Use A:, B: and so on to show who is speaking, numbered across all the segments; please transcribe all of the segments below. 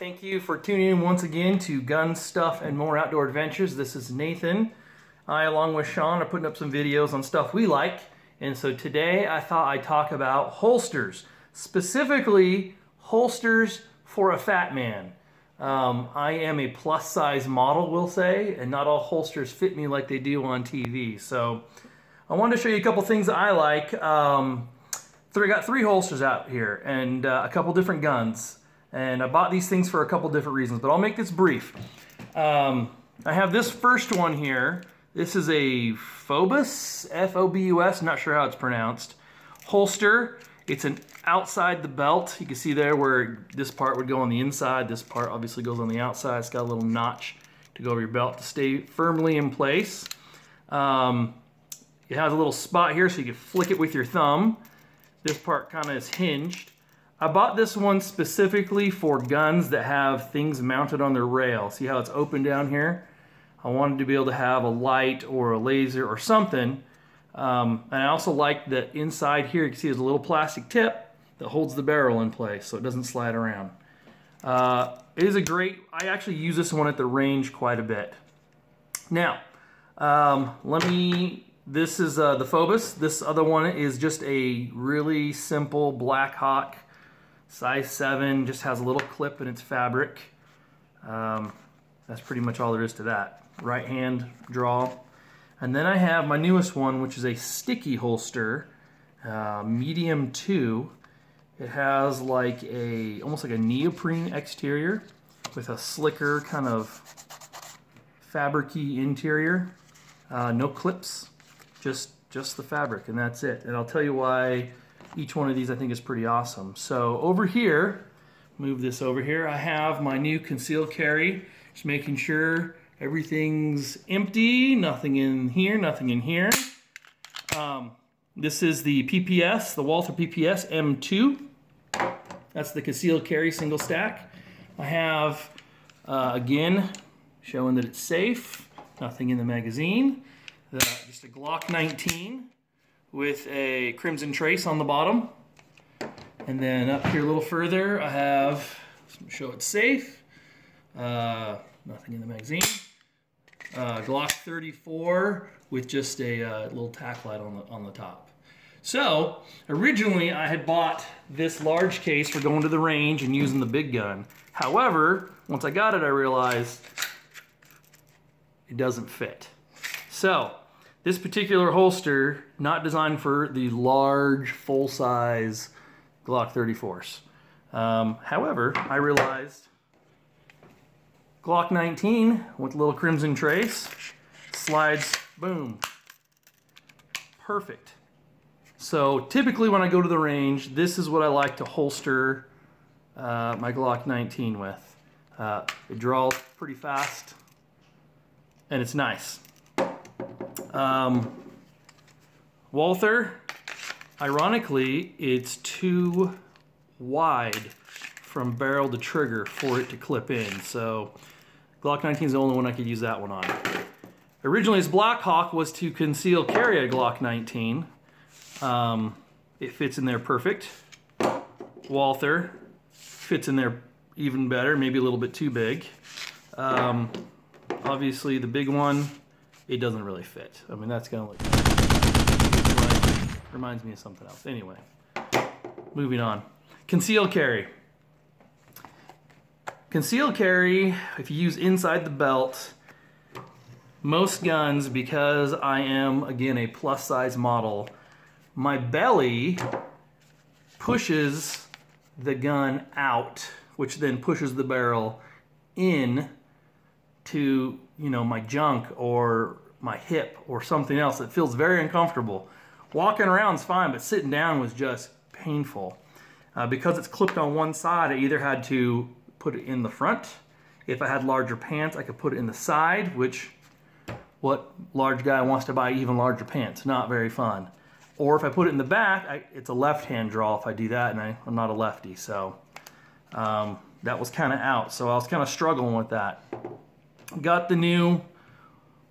A: thank you for tuning in once again to Gun Stuff and More Outdoor Adventures. This is Nathan. I, along with Sean, are putting up some videos on stuff we like. And so today I thought I'd talk about holsters, specifically holsters for a fat man. Um, I am a plus size model, we'll say, and not all holsters fit me like they do on TV. So I wanted to show you a couple things I like. Um, three, got three holsters out here and uh, a couple different guns. And I bought these things for a couple different reasons, but I'll make this brief. Um, I have this first one here. This is a Fobus, F-O-B-U-S, not sure how it's pronounced. Holster, it's an outside the belt. You can see there where this part would go on the inside. This part obviously goes on the outside. It's got a little notch to go over your belt to stay firmly in place. Um, it has a little spot here so you can flick it with your thumb. This part kind of is hinged. I bought this one specifically for guns that have things mounted on their rail. See how it's open down here? I wanted to be able to have a light or a laser or something. Um, and I also like that inside here, you can see there's a little plastic tip that holds the barrel in place so it doesn't slide around. Uh, it is a great, I actually use this one at the range quite a bit. Now, um, let me this is uh, the Fobus. This other one is just a really simple Blackhawk size 7, just has a little clip in its fabric. Um, that's pretty much all there is to that. Right hand draw. And then I have my newest one, which is a sticky holster, uh, medium 2. It has like a, almost like a neoprene exterior with a slicker kind of fabricy interior. Uh, no clips, just just the fabric, and that's it. And I'll tell you why each one of these I think is pretty awesome. So over here, move this over here, I have my new concealed carry, just making sure everything's empty, nothing in here, nothing in here. Um, this is the PPS, the Walther PPS M2. That's the concealed carry single stack. I have, uh, again, showing that it's safe, nothing in the magazine. The, just a Glock 19 with a crimson trace on the bottom. And then up here a little further, I have, show it safe, uh, nothing in the magazine. Uh, Glock 34 with just a uh, little tack light on the, on the top. So, originally I had bought this large case for going to the range and using the big gun. However, once I got it, I realized it doesn't fit. So, this particular holster, not designed for the large, full-size Glock 34s. Um, however, I realized Glock 19 with a little crimson trace, slides, boom, perfect. So typically when I go to the range, this is what I like to holster uh, my Glock 19 with. Uh, it draws pretty fast and it's nice. Um, Walther, ironically, it's too wide from barrel to trigger for it to clip in. So Glock 19 is the only one I could use that one on. Originally, his Blackhawk was to conceal carry a Glock 19. Um, it fits in there perfect. Walther fits in there even better, maybe a little bit too big. Um, obviously, the big one it doesn't really fit. I mean, that's gonna look, reminds me of something else. Anyway, moving on. Concealed carry. Concealed carry, if you use inside the belt, most guns, because I am, again, a plus size model, my belly pushes the gun out, which then pushes the barrel in to you know my junk or my hip or something else that feels very uncomfortable. Walking around is fine, but sitting down was just painful. Uh, because it's clipped on one side, I either had to put it in the front. If I had larger pants, I could put it in the side, which what large guy wants to buy even larger pants? Not very fun. Or if I put it in the back, I, it's a left-hand draw if I do that, and I, am not a lefty, so um, that was kind of out. So I was kind of struggling with that. Got the new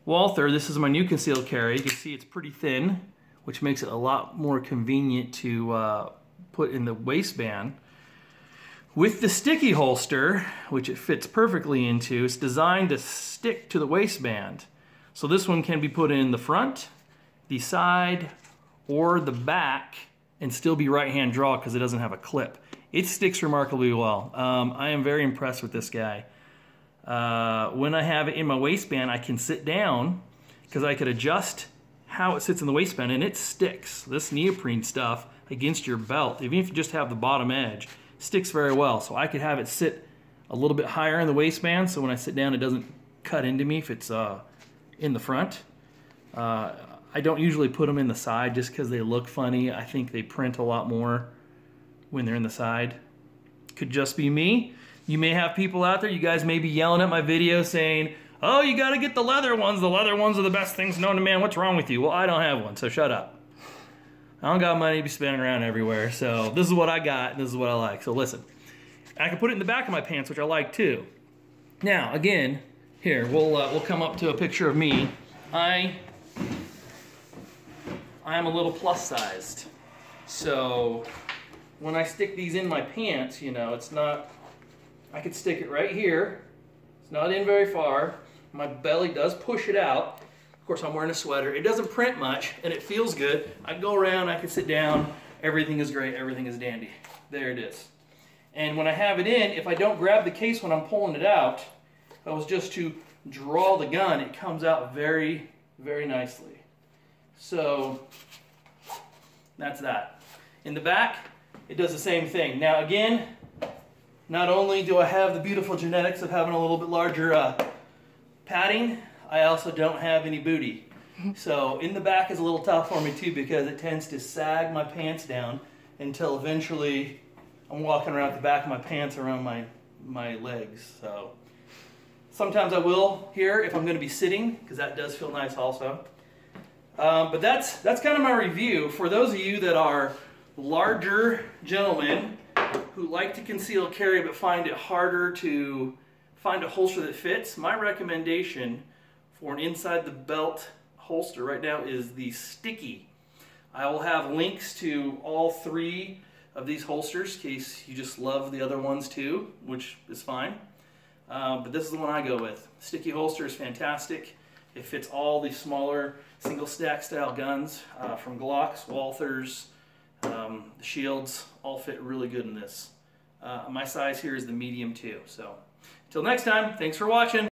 A: Walther. This is my new concealed carry. You can see it's pretty thin, which makes it a lot more convenient to uh, put in the waistband. With the sticky holster, which it fits perfectly into, it's designed to stick to the waistband. So this one can be put in the front, the side, or the back and still be right hand draw because it doesn't have a clip. It sticks remarkably well. Um, I am very impressed with this guy. Uh, when I have it in my waistband, I can sit down because I could adjust how it sits in the waistband and it sticks. This neoprene stuff against your belt, even if you just have the bottom edge, sticks very well. So I could have it sit a little bit higher in the waistband so when I sit down it doesn't cut into me if it's uh, in the front. Uh, I don't usually put them in the side just because they look funny. I think they print a lot more when they're in the side. Could just be me. You may have people out there, you guys may be yelling at my video saying, oh, you gotta get the leather ones. The leather ones are the best things known to man. What's wrong with you? Well, I don't have one, so shut up. I don't got money to be spending around everywhere, so this is what I got, and this is what I like. So listen, I can put it in the back of my pants, which I like too. Now, again, here, we'll, uh, we'll come up to a picture of me. I I am a little plus sized. So when I stick these in my pants, you know, it's not, I could stick it right here. It's not in very far. My belly does push it out. Of course, I'm wearing a sweater. It doesn't print much and it feels good. I go around, I can sit down. Everything is great, everything is dandy. There it is. And when I have it in, if I don't grab the case when I'm pulling it out, if I was just to draw the gun, it comes out very, very nicely. So that's that. In the back, it does the same thing. Now again, not only do I have the beautiful genetics of having a little bit larger uh, padding, I also don't have any booty. So in the back is a little tough for me too because it tends to sag my pants down until eventually I'm walking around the back of my pants around my, my legs. So sometimes I will here if I'm going to be sitting because that does feel nice also. Um, but that's, that's kind of my review. For those of you that are larger gentlemen who like to conceal carry but find it harder to find a holster that fits, my recommendation for an inside the belt holster right now is the Sticky. I will have links to all three of these holsters in case you just love the other ones too, which is fine. Uh, but this is the one I go with. Sticky holster is fantastic. It fits all the smaller single stack style guns uh, from Glocks, Walthers, um, the Shields, all fit really good in this. Uh, my size here is the medium too. So until next time, thanks for watching.